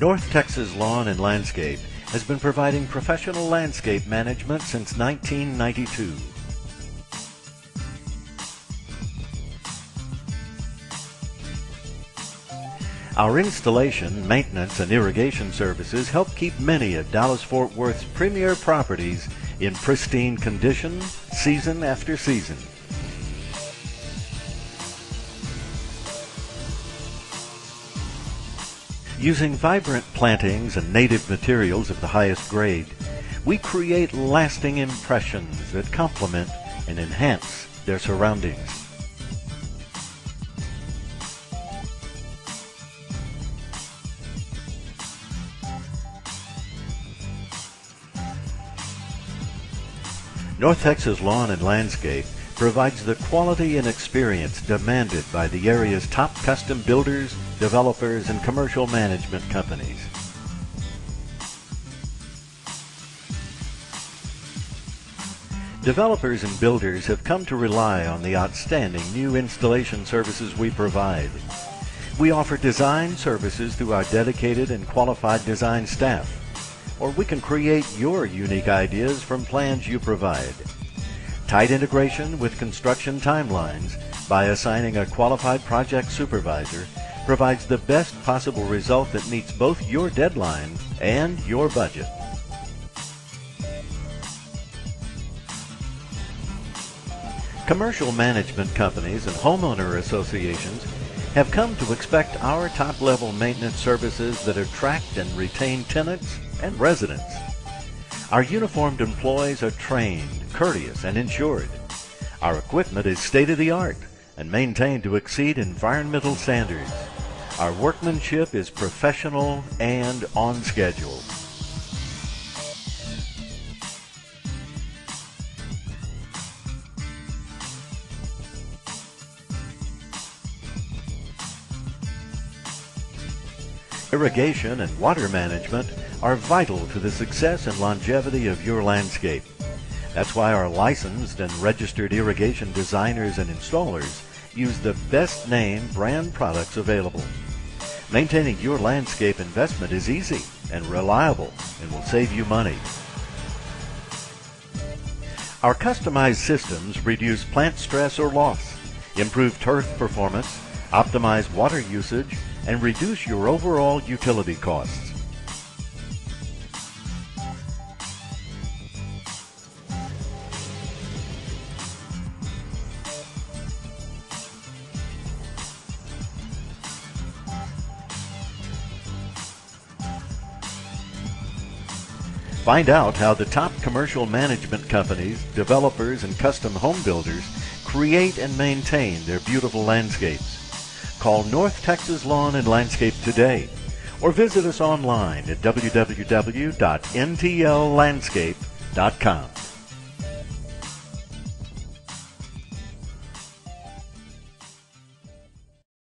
North Texas Lawn and Landscape has been providing professional landscape management since 1992. Our installation, maintenance, and irrigation services help keep many of Dallas-Fort Worth's premier properties in pristine condition season after season. Using vibrant plantings and native materials of the highest grade, we create lasting impressions that complement and enhance their surroundings. North Texas Lawn and Landscape provides the quality and experience demanded by the area's top custom builders, developers, and commercial management companies. Developers and builders have come to rely on the outstanding new installation services we provide. We offer design services through our dedicated and qualified design staff or we can create your unique ideas from plans you provide. Tight integration with construction timelines by assigning a qualified project supervisor provides the best possible result that meets both your deadline and your budget. Commercial management companies and homeowner associations have come to expect our top-level maintenance services that attract and retain tenants and residents. Our uniformed employees are trained, courteous, and insured. Our equipment is state-of-the-art and maintained to exceed environmental standards. Our workmanship is professional and on schedule. Irrigation and water management are vital to the success and longevity of your landscape. That's why our licensed and registered irrigation designers and installers use the best name brand products available. Maintaining your landscape investment is easy and reliable and will save you money. Our customized systems reduce plant stress or loss, improve turf performance, optimize water usage, and reduce your overall utility costs. Find out how the top commercial management companies, developers, and custom home builders create and maintain their beautiful landscapes. Call North Texas Lawn and Landscape today or visit us online at www.ntllandscape.com.